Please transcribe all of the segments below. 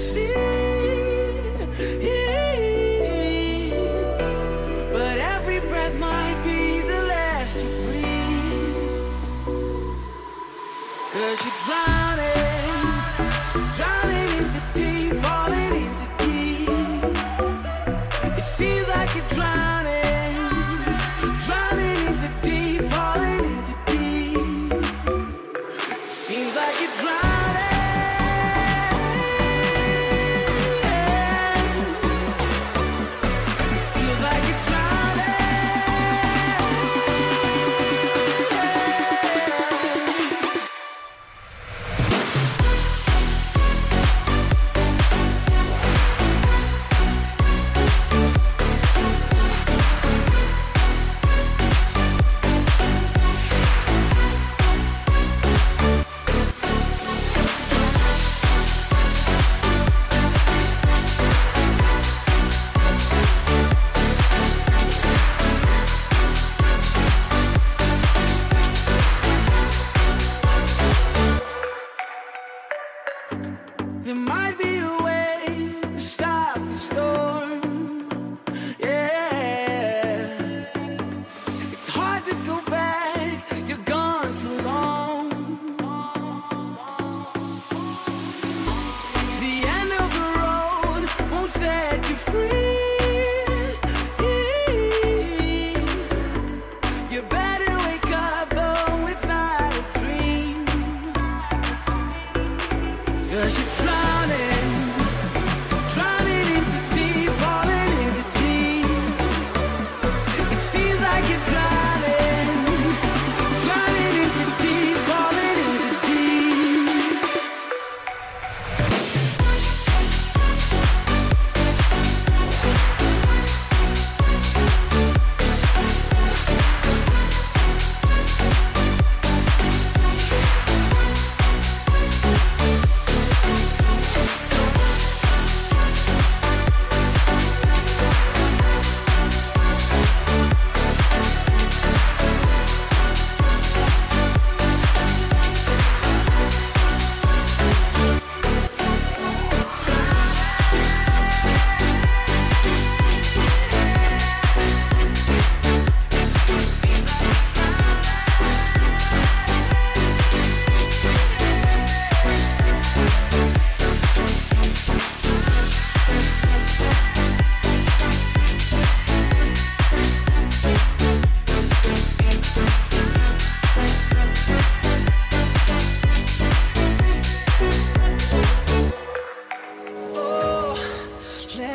see cause you're drowning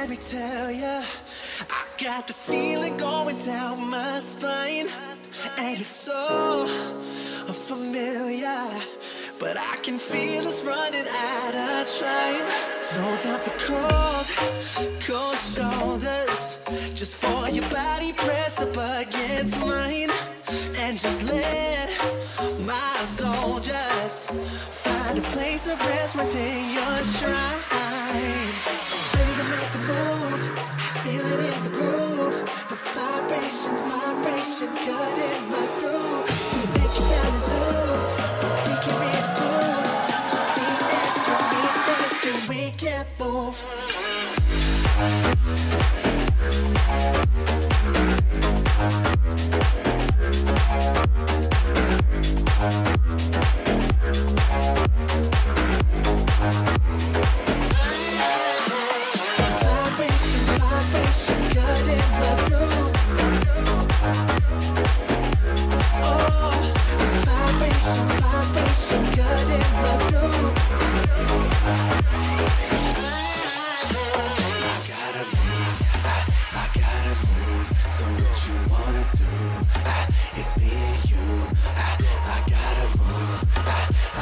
let me tell ya I got this feeling going down my spine. And it's so familiar But I can feel us running out of time. No time for cold, cold shoulders. Just for your body pressed up against mine. And just let my soldiers Find a place of rest within your shrine. I feel it in the groove. The vibration, vibration, good in my it's me and you. I, I gotta move. I,